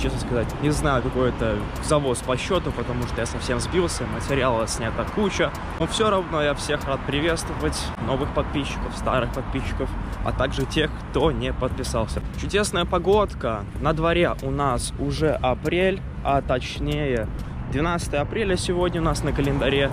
Честно сказать, не знаю, какой это завоз по счету, потому что я совсем сбился, материала снята куча. Но все равно я всех рад приветствовать, новых подписчиков, старых подписчиков, а также тех, кто не подписался. Чудесная погодка. На дворе у нас уже апрель, а точнее 12 апреля сегодня у нас на календаре.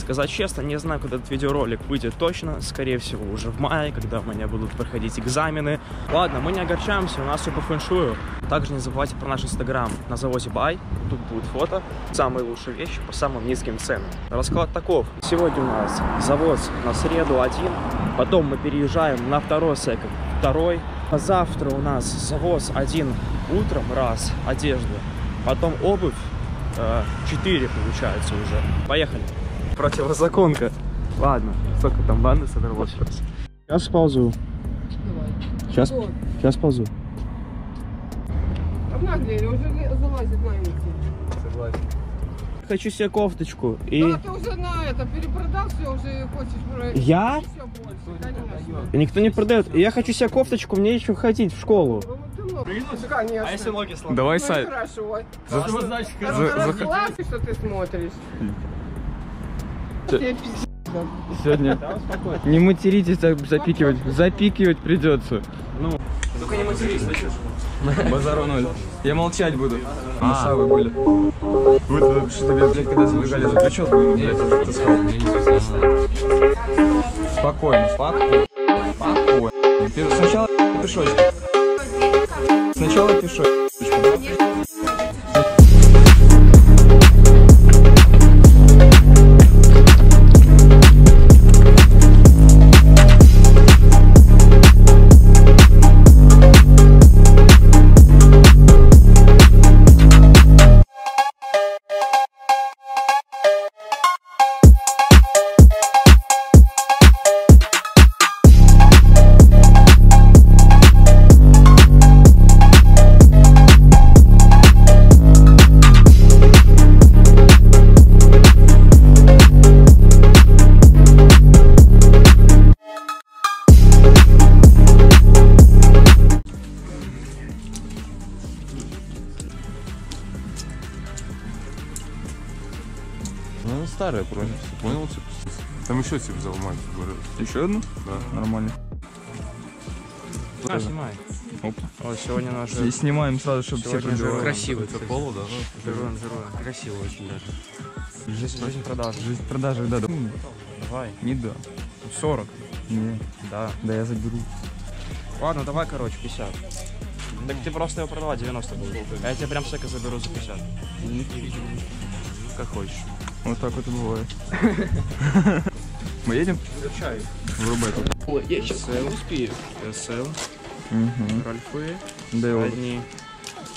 Сказать честно, не знаю, когда этот видеоролик выйдет точно. Скорее всего, уже в мае, когда у меня будут проходить экзамены. Ладно, мы не огорчаемся, у нас все по фэншую. Также не забывайте про наш инстаграм на заводе Бай. Тут будет фото. Самые лучшие вещи по самым низким ценам. Расклад таков. Сегодня у нас завоз на среду один. Потом мы переезжаем на второй секонд, второй. А завтра у нас завоз один утром, раз, одежда. Потом обувь, э, 4 получается уже. Поехали. Противозаконка. Ладно, сколько там банды собралось сейчас? Сейчас ползу. Давай. Сейчас, Что? сейчас ползу. Обнаглели, уже залазит на эти. Согласен. Хочу себе кофточку. И Да, ты уже на это перепродал все, уже хочешь. Я? Больше, конечно. никто не продает. Я хочу себе кофточку, мне еще ходить в школу. Ну, ты много. Конечно. ноги Давай, Ну Сай. хорошо. За-? Раз- за- Расслабься, что ты смотришь. Ты- Тебе пиздец. Сегодня не материтесь, так запикивать. Запикивать придется. Ну, только не матерись? Базару ноль. Я молчать буду. Масавы были. Вот что блядь, когда забежали за плечо, блядь. Спокойно, спокойно. Спокойно. Сначала пешочком. Сначала пешочком. Еще типа взял мать, говорю. Еще одну? Да. Нормально. Снимай. Оп. О, сегодня наш... И снимаем сразу, чтобы все пробивало. красивый. Это полу, да? Жируем, жируем. Красиво очень даже. Жизнь, жизнь продажи. Жизнь продажи, да, да. Давай. Не да. 40. Не. Да. Да я заберу. Ладно, давай, короче, 50. Так ты просто его продавай, 90 будет. А я тебе прям сека заберу за 50. Как хочешь. Вот так вот и бывает. Мы едем? Чай. Врубай тут. Ой, я сейчас не успею. СЛ, Угу. Ральфы, Да его. одни,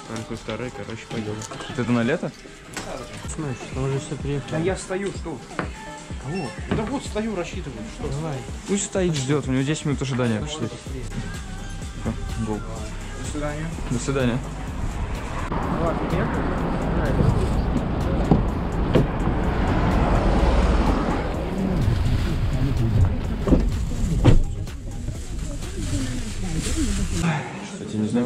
Ральфы вторые, короче, пойдем. Вот это на лето? Значит, мы уже все приехали. Да я стою, что? Кого? Да вот стою, рассчитываю. Что? Давай. Пусть стоит, ждет. У него 10 минут ожидания. Пошли. Гол. До свидания. До свидания. Ладно, нет?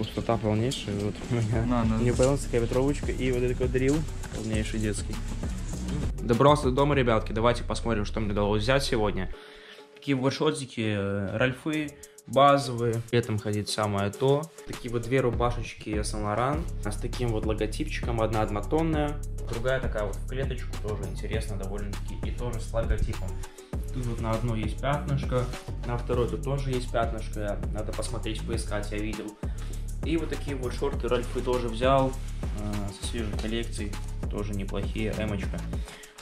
пустота полнейшая. Вот у меня На, на. New Balance, такая ветровочка и вот такой дрил полнейший детский. Добрался до дома, ребятки. Давайте посмотрим, что мне удалось взять сегодня. Такие вот шортики, э, ральфы, базовые. Летом ходить самое то. Такие вот две рубашечки Saint Laurent с таким вот логотипчиком. Одна однотонная, другая такая вот в клеточку. Тоже интересно довольно-таки. И тоже с логотипом. Тут вот на одной есть пятнышко, на второй тут тоже есть пятнышко. Надо посмотреть, поискать, я видел. И вот такие вот шорты Ральфы тоже взял э, со свежей коллекции, тоже неплохие, эмочка.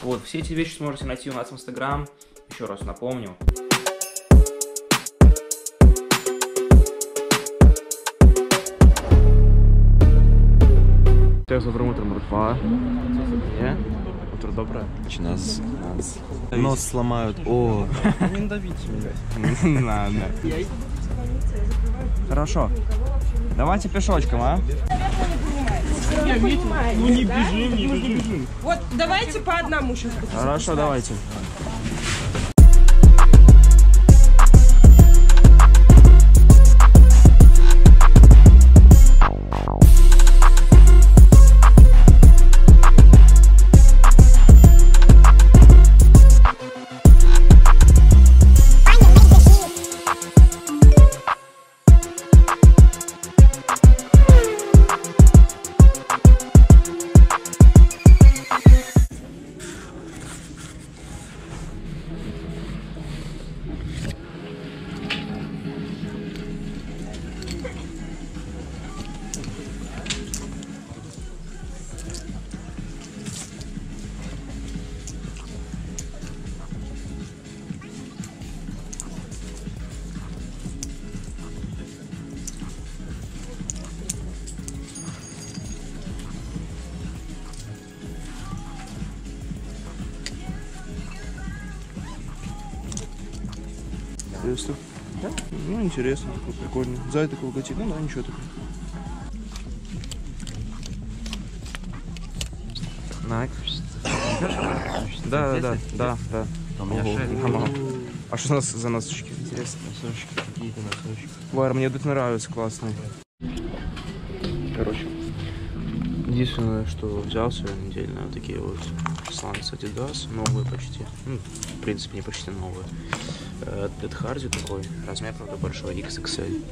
Вот, все эти вещи сможете найти у нас в Инстаграм, еще раз напомню. Всех з утром, братва. Є? Утро доброе. Чи нас? Нас. Нос сломают. О. Не давите меня. Ладно. Хорошо. Давайте пешочком, а? Вот давайте по одному сейчас. Хорошо, давайте. Интересно. Да? Ну, интересно, такой прикольный. Зай такой логотип. Ну да, ничего такого. Найк. Да, да, да, да, да. у меня нормально. А что у нас за носочки? Интересно. носочки какие-то носочки. Вар, мне тут нравится, классный. Короче, единственное, что взял сегодня недельно, вот такие вот сланцы Adidas, новые почти. Ну, в принципе, не почти новые. Э, Dead Hardy такой, размер, правда, большой, XXL.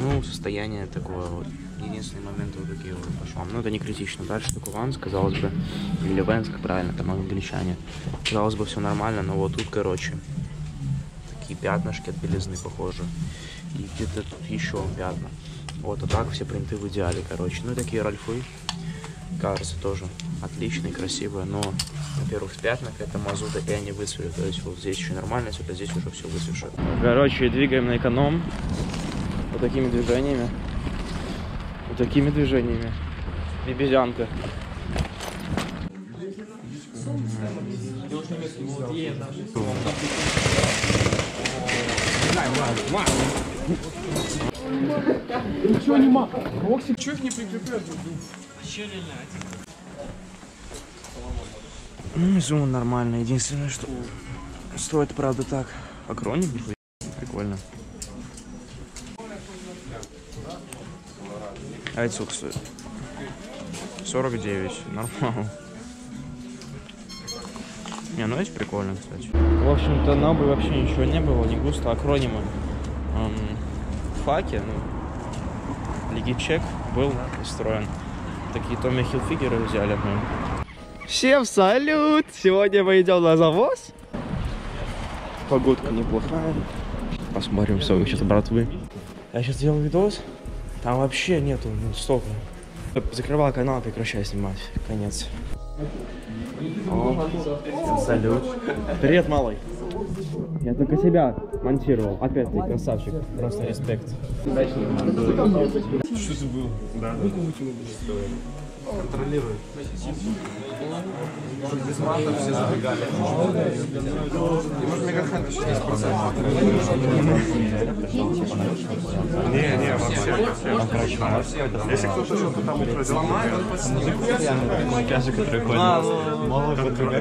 Ну, состояние такое вот. Единственный момент вот такие вот по швам. Ну, это не критично. Дальше такой Ванс, казалось бы, или Венс, правильно, там англичане. Казалось бы, все нормально, но вот тут, короче, такие пятнышки от белизны похожи. И где-то тут еще пятна. Вот, а так все принты в идеале, короче. Ну и такие ральфы, кажется, тоже отличные, красивые, но, во-первых, в пятнах это мазута, и они выцвели. То есть вот здесь еще нормально цвет, а здесь уже все выцвевшее. Короче, двигаем на эконом. Вот такими движениями. Вот такими движениями. Бибизянка. Ну, зум нормально. Единственное, что стоит, правда, так. Акроним? Прикольно. А сколько стоит? 49. Нормально. Не, ну эти прикольно, кстати. В общем-то, на бы вообще ничего не было, не густо. Акронимы. Эм, в факе, ну, Лиги Чек был устроен. Такие Томми Хилфигеры взяли мы. Всем салют! Сегодня мы идем на завоз. Погодка неплохая. Посмотрим, что сейчас братвы. Я сейчас делал видос. Там вообще нету, ну, столько. Закрывал канал, прекращай снимать. Конец. О, салют. Привет, малый. Я только тебя монтировал. Опять ты красавчик. Просто респект.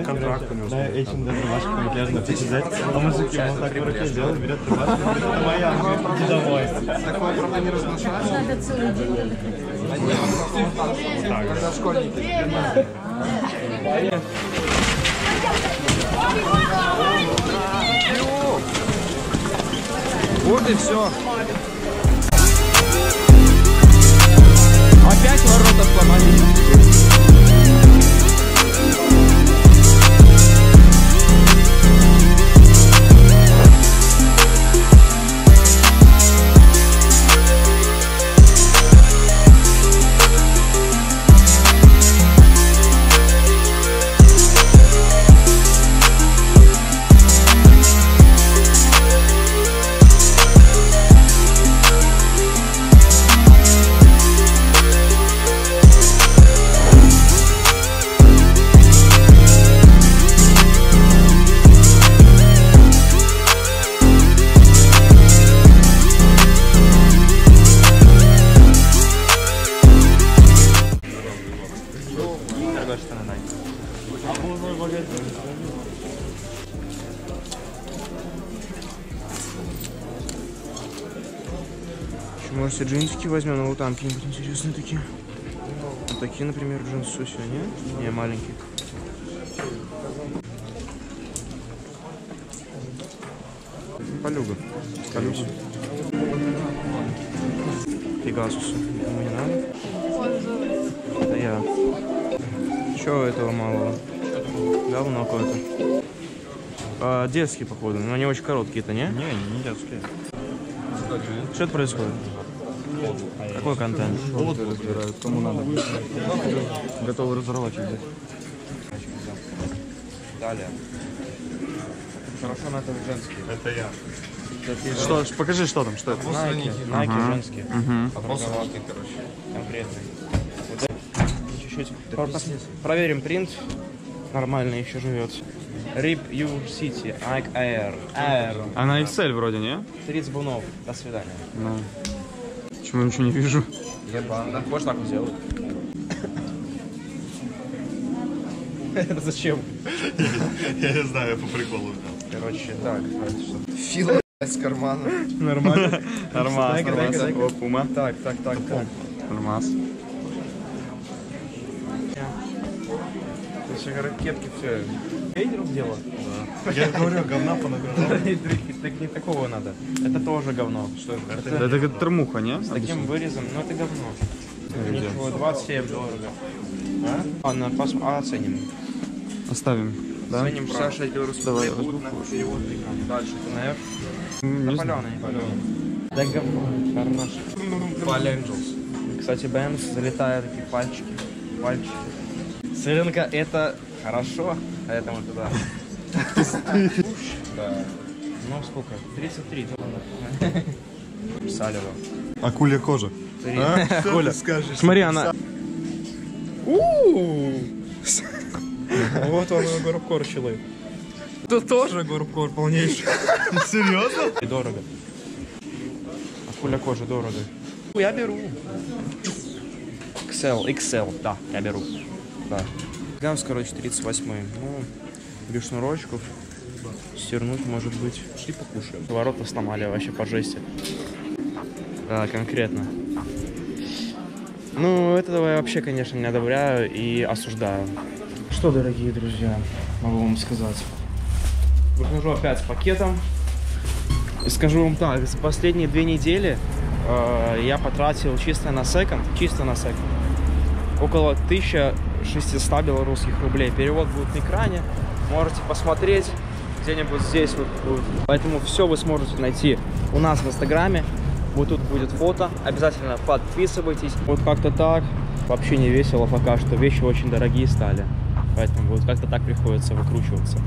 Контракт у него. Да, этим даже рубашку камуфляжную взять. А мужик ему так в руке делает, берет рубашку, говорит, это моя, иди домой. Такое, правда, не разглашается. Надо целый день. Когда школьники. Вот и все. Опять ворота kaç tane Nike? Abi normal bagaj Почему все джинсики возьмем, но ну, вот там какие-нибудь интересные такие. Вот такие, например, джинсы сегодня. А? Не, маленькие. Полюга. Полюга. Пегасусы. Думаю, не надо. Это я. Чего этого малого? Говно какое-то. А, детские, походу, но они очень короткие-то, не? Не, не детские. Что это происходит? Какой контент? разбирают, кому надо. Готовы разорвать их. Далее. Хорошо, но это женские. Это я. Что, покажи, что там, что это? Найки, найки женские. Росоватый, короче. Конкретные. Чуть-чуть. Пос- Проверим принт. Нормально еще живет. Rip You City, Ike Air. Air. А на XL вроде, не? 30 бунов. До свидания. Ну. Почему я ничего не вижу? Ебан. Можешь так вот сделать? Это зачем? Я не знаю, я по приколу взял. Короче, так. это что? Фил из кармана. Нормально? Нормас, Дай-ка, дай-ка, нормас. дай-ка. О, пума. Так, так, так, так. Нормас. Кепки все. Хейтеров дело? Я говорю, говна понабирал. Так не такого надо. Это тоже говно. Что это? Это, термуха, не? С таким вырезом, ну это говно. Ничего, 27 дорого. А? Ладно, а, оценим. Оставим. Да? Оценим 66 белорусских Давай, рублей будет на перевод на экран. Дальше, ты на F. Не Да. Да говно, хорошо. Паленджелс. Кстати, Бэмс залетают такие пальчики. Пальчики. Сыренка это хорошо, а это мы туда. Да. Ну сколько? 33 доллара. Салево. Акулья кожа. Три. Коля, скажешь. Смотри, она... Вот он, горбкор человек. Тут тоже горбкор полнейший. Серьезно? И дорого. Акуля кожа дорого. Я беру. XL, XL, да, я беру. Да. Гамс, короче, 38 Ну, без шнурочков. Стернуть, может быть. Шли покушаем. Ворота сломали вообще по жести. Да, конкретно. Ну, этого я вообще, конечно, не одобряю и осуждаю. Что, дорогие друзья, могу вам сказать. Выхожу опять с пакетом. И скажу вам так, за последние две недели э, я потратил чисто на секонд, чисто на секонд, около 1600 белорусских рублей. Перевод будет на экране, можете посмотреть где-нибудь здесь вот будет. Поэтому все вы сможете найти у нас в инстаграме. Вот тут будет фото, обязательно подписывайтесь. Вот как-то так, вообще не весело пока что, вещи очень дорогие стали. Поэтому вот как-то так приходится выкручиваться.